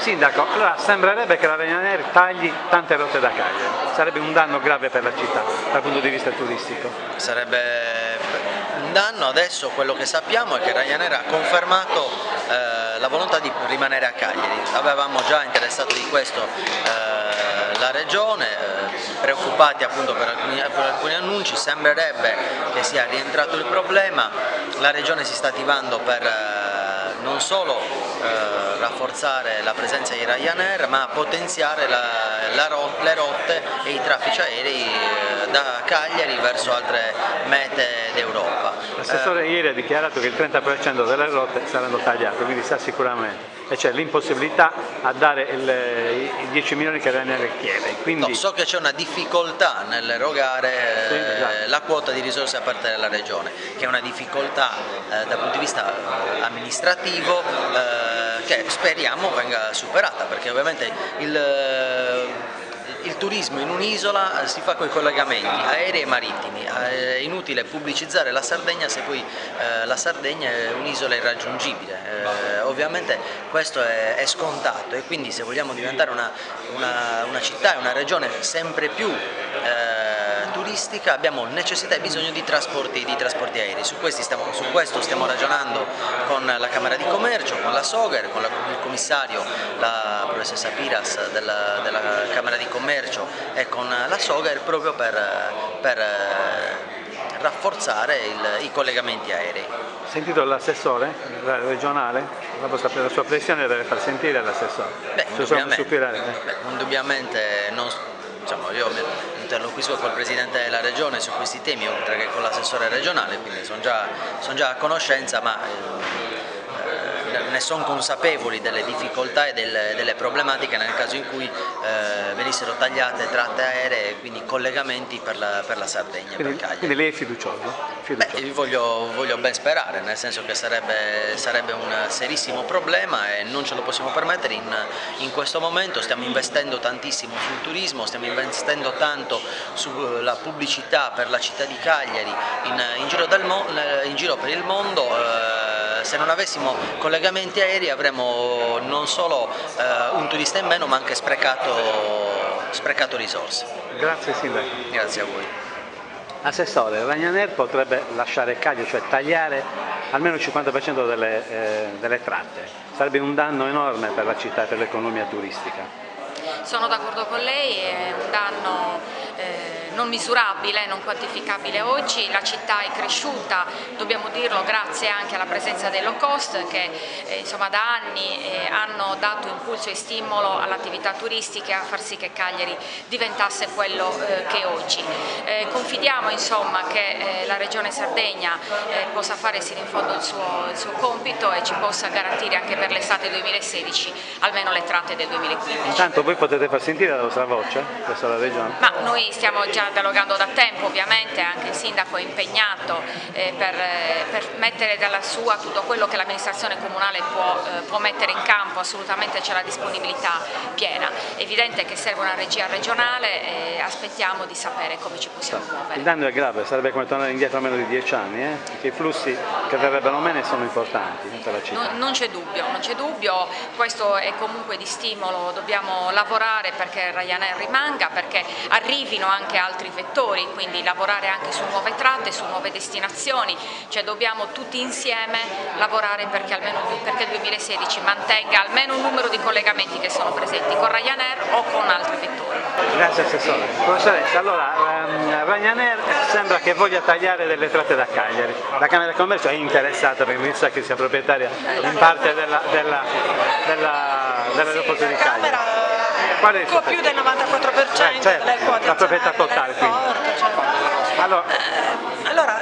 Sindaco, allora sembrerebbe che la Ryanair tagli tante rotte da Cagliari, sarebbe un danno grave per la città dal punto di vista turistico. Sarebbe un danno, adesso quello che sappiamo è che Ryanair ha confermato eh, la volontà di rimanere a Cagliari, avevamo già interessato di questo eh, la Regione, eh, preoccupati appunto per alcuni, per alcuni annunci, sembrerebbe che sia rientrato il problema, la Regione si sta attivando per eh, non solo eh, rafforzare la presenza di Ryanair ma potenziare la, la, le rotte e i traffici aerei eh, da Cagliari verso altre mete d'Europa. L'assessore ieri ha dichiarato che il 30% delle rotte saranno tagliate, quindi sa sicuramente e c'è l'impossibilità a dare il, i 10 milioni che Ryanair chiede. Quindi... No, so che c'è una difficoltà nell'erogare sì, esatto. la quota di risorse aperte dalla Regione, che è una difficoltà eh, dal punto di vista amministrativo eh, che speriamo venga superata, perché ovviamente il il turismo in un'isola si fa con i collegamenti aerei e marittimi, è inutile pubblicizzare la Sardegna se poi eh, la Sardegna è un'isola irraggiungibile, eh, ovviamente questo è, è, scontato e quindi se vogliamo diventare una, una, una città e una regione sempre più eh, turistica abbiamo necessità e bisogno di trasporti, di trasporti aerei, su, stiamo, su, questo stiamo ragionando con la Camera di Commercio, con la Soger, con la, il commissario, la professoressa Piras della, della, Camera di Commercio e con la Soger proprio per, per rafforzare il, i collegamenti aerei. Sentito l'assessore regionale? La, vostra, la sua pressione deve far sentire l'assessore? Beh, indubbiamente, beh, indubbiamente non, diciamo, io interloquisco col Presidente della Regione su questi temi oltre che con l'assessore regionale, quindi sono già, son già, a conoscenza ma eh, ne sono consapevoli delle difficoltà e delle, delle, problematiche nel caso in cui eh, venissero tagliate tratte aeree e quindi collegamenti per la, per la Sardegna. Quindi, per quindi lei è fiducioso? fiducioso. Beh, voglio, voglio, ben sperare, nel senso che sarebbe, sarebbe, un serissimo problema e non ce lo possiamo permettere in, in, questo momento, stiamo investendo tantissimo sul turismo, stiamo investendo tanto sulla pubblicità per la città di Cagliari in, in, giro, in giro, per il mondo. Eh, se non avessimo collegamenti aerei avremmo non solo eh, un turista in meno ma anche sprecato, sprecato risorse. Grazie Sindaco. Grazie a voi. Assessore, Ryanair potrebbe lasciare Caglio, cioè tagliare almeno il 50% delle, eh, delle tratte. Sarebbe un danno enorme per la città e per l'economia turistica. Sono d'accordo con lei, è un danno non misurabile, non quantificabile oggi, la città è cresciuta, dobbiamo dirlo grazie anche alla presenza dei low cost che eh, insomma, da anni eh, hanno dato impulso e stimolo all'attività turistica a far sì che Cagliari diventasse quello eh, che è oggi. Eh, confidiamo insomma, che eh, la Regione Sardegna possa fare sino in fondo il suo, il suo compito e ci possa garantire anche per l'estate 2016 almeno le tratte del 2015. Intanto voi potete far sentire la vostra voce verso la Regione? Ma noi stiamo già dialogando da tempo ovviamente, anche il Sindaco è impegnato eh, per, eh, per, mettere dalla sua tutto quello che l'amministrazione comunale può, eh, può, mettere in campo, assolutamente c'è la disponibilità piena. È evidente che serve una regia regionale e aspettiamo di sapere come ci possiamo muovere. Il danno è grave, sarebbe come tornare indietro a meno di dieci anni, eh? perché i flussi che verrebbero meno sono importanti per la città. Non, non c'è dubbio, non c'è dubbio, questo è comunque di stimolo, dobbiamo lavorare perché Ryanair rimanga, perché arrivino anche altri vettori, quindi lavorare anche su nuove tratte, su nuove destinazioni, cioè dobbiamo tutti insieme lavorare perché, almeno, perché il 2016 mantenga almeno un numero di collegamenti che sono presenti con Ryanair o con altri vettori. Grazie Assessore. Professoressa, allora um, Ryanair sembra che voglia tagliare delle tratte da Cagliari, la Camera di Commercio è interessata perché mi sa che sia proprietaria in parte dell'aeroporto della, della, della sì, di Cagliari. Qual è poco più del 94% eh, certo, delle quote la proprietà totale quindi. Cioè. Allora, eh, allora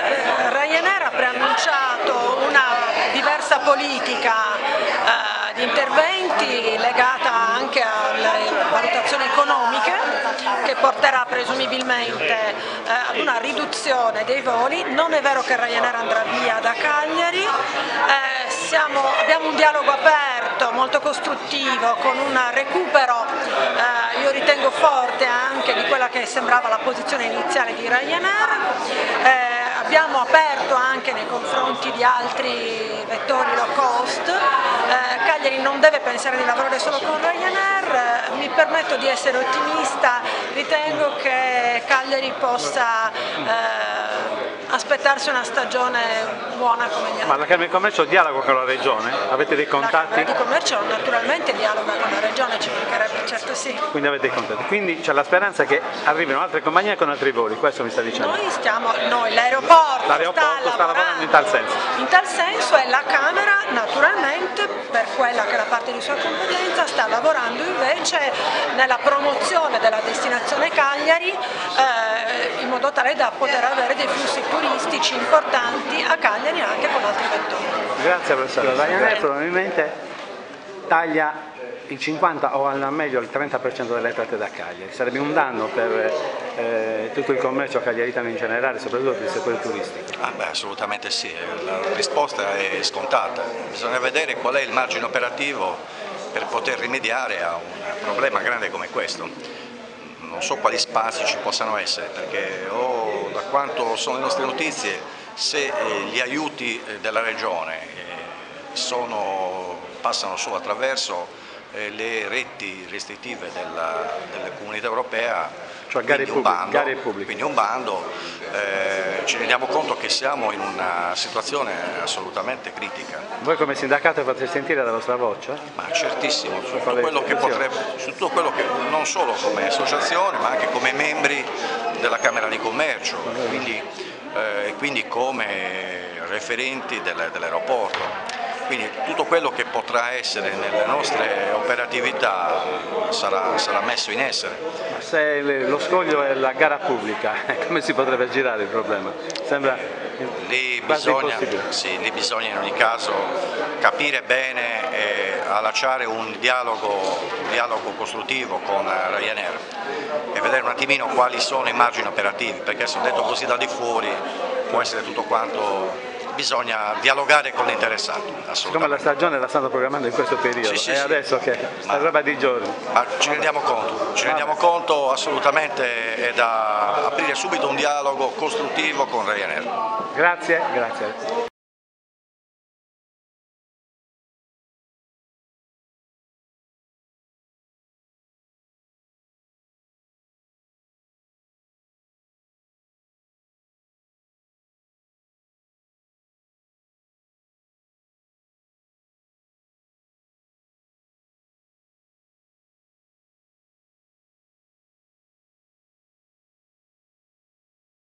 Ryanair ha preannunciato una diversa politica eh, di interventi legata anche alle valutazioni economiche che porterà presumibilmente eh, ad una riduzione dei voli. Non è vero che Ryanair andrà via da Cagliari, eh, siamo, abbiamo un dialogo aperto, molto costruttivo, con un recupero, eh, io ritengo forte anche di quella che sembrava la posizione iniziale di Ryanair. Eh, abbiamo aperto anche nei confronti di altri vettori low cost. Eh, Cagliari non deve pensare di lavorare solo con Ryanair, mi permetto di essere ottimista, ritengo che Cagliari possa eh, aspettarsi una stagione buona come gli altri. Ma la Camera di Commercio dialoga con la Regione? Avete dei contatti? La Camera di Commercio naturalmente dialoga con la Regione, ci mancherebbe, certo sì. Quindi avete dei contatti. Quindi c'è la speranza che arrivino altre compagnie con altri voli, questo mi sta dicendo? Noi stiamo, noi, l'aeroporto, l'aeroporto sta, sta lavorando in tal senso. In tal senso e la Camera naturalmente per quella che è la parte di sua competenza sta lavorando invece nella promozione della destinazione Cagliari eh, in modo tale da poter avere dei flussi turistici importanti a Cagliari anche con altri vettori. Grazie professore. Ryanair probabilmente taglia il 50 o al meglio il 30% delle tratte da Cagliari. Sarebbe un danno per eh, tutto il commercio cagliaritano in generale, soprattutto per il settore turistico. Ah beh, assolutamente sì, la risposta è scontata. Bisogna vedere qual è il margine operativo per poter rimediare a un problema grande come questo. Non so quali spazi ci possano essere, perché o da quanto sono le nostre notizie, se eh, gli aiuti eh, della Regione eh, sono, passano solo attraverso le reti restrittive della, della comunità europea, cioè gare, quindi, pubbliche, bando, gare pubbliche. quindi un bando, eh, ci rendiamo conto che siamo in una situazione assolutamente critica. Voi come sindacato fate sentire la vostra voce? Ma certissimo, su tutto, quello che potrebbe, su tutto quello che non solo come associazione ma anche come membri della Camera di Commercio, quindi, eh, quindi come referenti dell'aeroporto. Quindi tutto quello che potrà essere nelle nostre operatività sarà, sarà messo in essere. Se lo scoglio è la gara pubblica, come si potrebbe girare il problema? Sembra lì bisogna, sì, lì bisogna in ogni caso capire bene e allacciare un dialogo, un dialogo costruttivo con Ryanair e vedere un attimino quali sono i margini operativi, perché se ho detto così da di fuori può essere tutto quanto bisogna dialogare con l'interessato. Come la stagione la stanno programmando in questo periodo, sì, sì, è sì. adesso che ma, è roba di giorni. Ma ci rendiamo conto, ci rendiamo conto assolutamente è da aprire subito un dialogo costruttivo con Ryanair. Grazie, grazie.